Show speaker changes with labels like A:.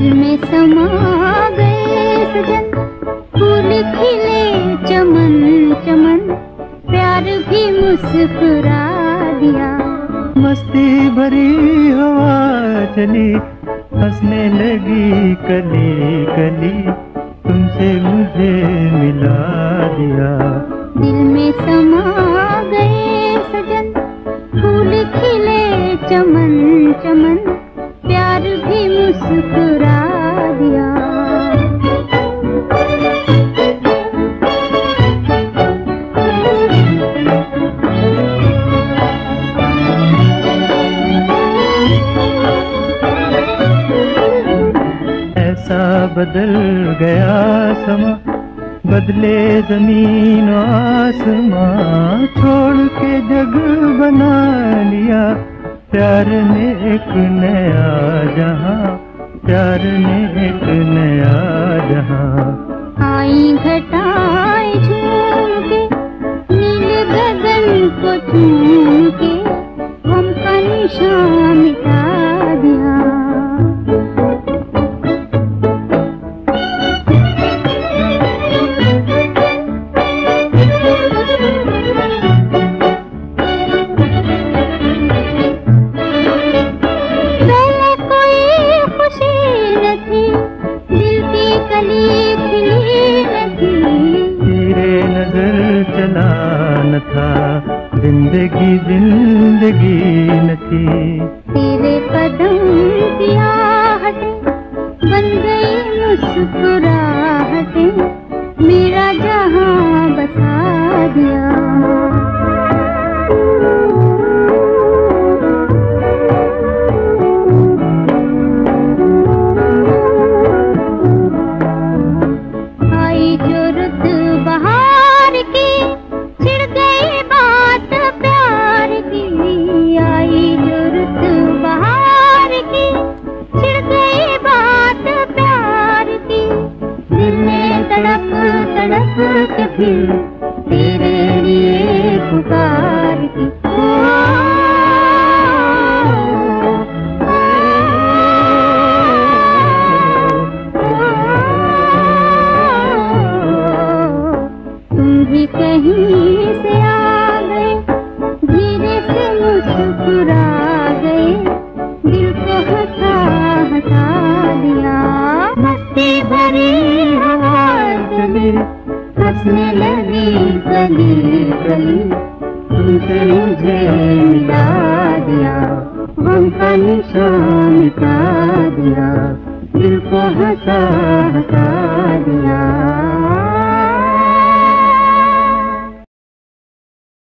A: दिल में समा गए सजन। फूल खिले चमन चमन। प्यार भी मुस्कुरा दिया।
B: मस्ती भरी हवा चली हंसने लगी कली कली। तुमसे मुझे मिला दिया।
A: दिल में समा गए सजन। फूल खिले चमन चमन।
B: बदल गया समा, बदले ज़मीन आसमां छोड़ के जग बना लिया। प्यार ने एक नया जहाँ, प्यार ने एक नया जहाँ।
A: आई घटाए
B: न था। ज़िंदगी ज़िंदगी न थी।
A: तेरे कदम फिर तेरे लिए तुम भी कहीं से आ गए धीरे से मुस्कुरा मुझे मिला दिया गम का निशान मिटा दिया दिल को हंसा हंसा